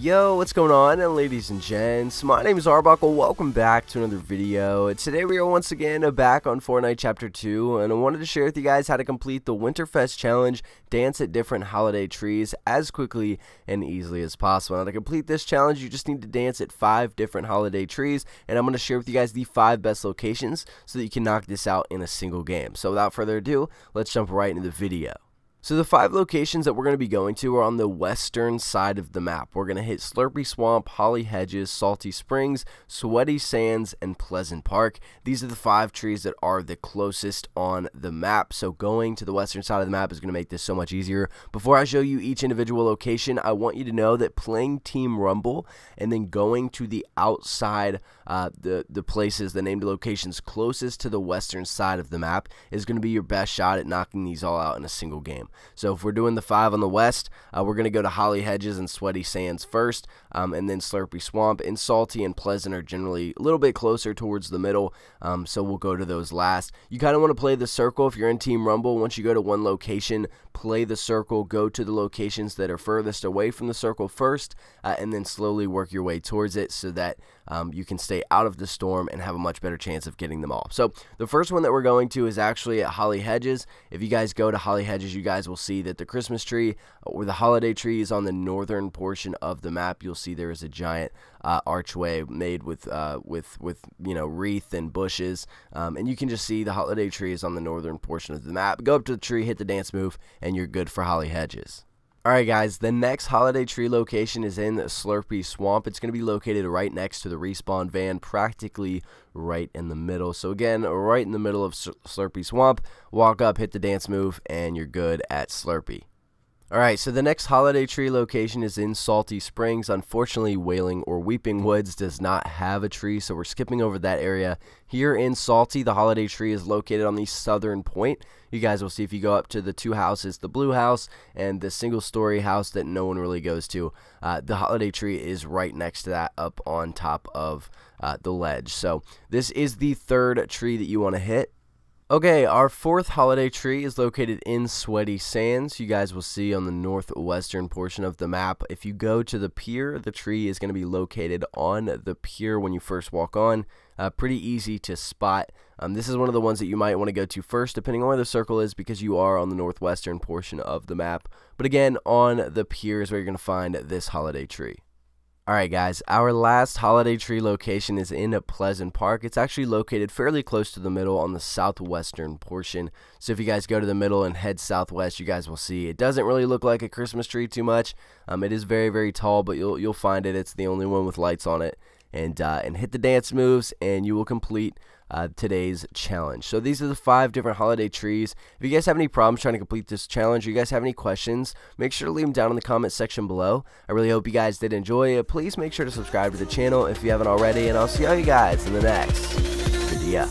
Yo, what's going on, ladies and gents? My name is Arbuckle. Welcome back to another video. Today we are once again back on Fortnite Chapter 2, and I wanted to share with you guys how to complete the Winterfest Challenge, dance at different holiday trees as quickly and easily as possible. Now, to complete this challenge, you just need to dance at five different holiday trees, and I'm going to share with you guys the five best locations so that you can knock this out in a single game. So without further ado, let's jump right into the video. So the five locations that we're going to be going to are on the western side of the map. We're going to hit Slurpy Swamp, Holly Hedges, Salty Springs, Sweaty Sands, and Pleasant Park. These are the five trees that are the closest on the map. So going to the western side of the map is going to make this so much easier. Before I show you each individual location, I want you to know that playing Team Rumble and then going to the outside, uh, the, the places, the named locations closest to the western side of the map is going to be your best shot at knocking these all out in a single game. So if we're doing the five on the west, uh, we're going to go to Holly Hedges and Sweaty Sands first, um, and then Slurpy Swamp. And Salty and Pleasant are generally a little bit closer towards the middle, um, so we'll go to those last. You kind of want to play the circle if you're in Team Rumble. Once you go to one location, play the circle, go to the locations that are furthest away from the circle first, uh, and then slowly work your way towards it so that um, you can stay out of the storm and have a much better chance of getting them all. So the first one that we're going to is actually at Holly Hedges. If you guys go to Holly Hedges, you guys will see that the Christmas tree or the holiday tree is on the northern portion of the map. You'll see there is a giant uh, archway made with uh, with with you know wreath and bushes, um, and you can just see the holiday tree is on the northern portion of the map. Go up to the tree, hit the dance move, and you're good for Holly Hedges. Alright guys, the next holiday tree location is in Slurpy Swamp. It's going to be located right next to the respawn van, practically right in the middle. So again, right in the middle of Slurpy Swamp, walk up, hit the dance move, and you're good at Slurpy. Alright, so the next holiday tree location is in Salty Springs. Unfortunately, Wailing or Weeping Woods does not have a tree, so we're skipping over that area. Here in Salty, the holiday tree is located on the southern point. You guys will see if you go up to the two houses, the blue house and the single story house that no one really goes to. Uh, the holiday tree is right next to that up on top of uh, the ledge. So this is the third tree that you want to hit. Okay, our fourth holiday tree is located in Sweaty Sands. You guys will see on the northwestern portion of the map. If you go to the pier, the tree is going to be located on the pier when you first walk on. Uh, pretty easy to spot. Um, this is one of the ones that you might want to go to first, depending on where the circle is, because you are on the northwestern portion of the map. But again, on the pier is where you're going to find this holiday tree. Alright guys, our last holiday tree location is in a Pleasant Park. It's actually located fairly close to the middle on the southwestern portion. So if you guys go to the middle and head southwest, you guys will see it doesn't really look like a Christmas tree too much. Um, it is very, very tall, but you'll, you'll find it. It's the only one with lights on it. And, uh, and hit the dance moves and you will complete uh, today's challenge. So these are the five different holiday trees. If you guys have any problems trying to complete this challenge, or you guys have any questions, make sure to leave them down in the comment section below. I really hope you guys did enjoy it. Please make sure to subscribe to the channel if you haven't already, and I'll see all you guys in the next video.